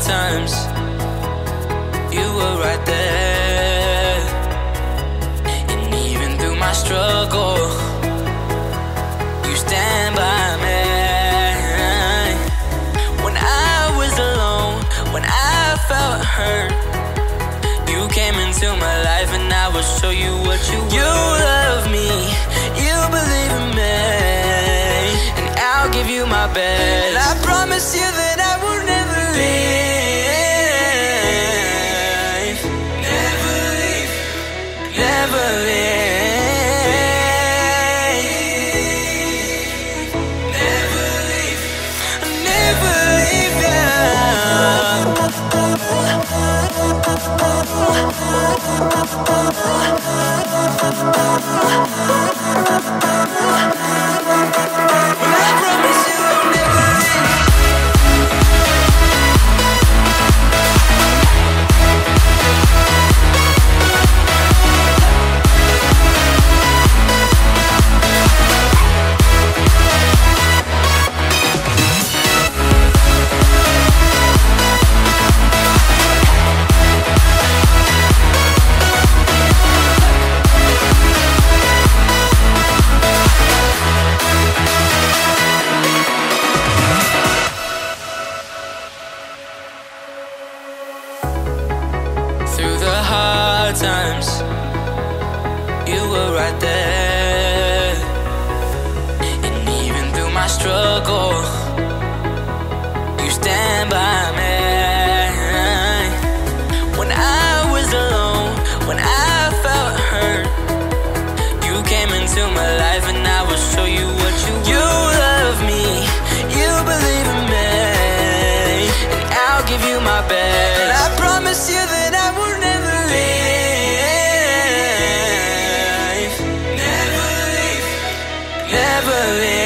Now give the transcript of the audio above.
times, you were right there. And even through my struggle, you stand by me. When I was alone, when I felt hurt, you came into my life and I will show you what you were. You love me, you believe in me, and I'll give you my best. And I promise you the hard times, you were right there. And even through my struggle, you stand by me. When I was alone, when I felt hurt, you came into my life and I will show you what you You love me, you believe in me, and I'll give you my best. And I promise you that I will Never leave.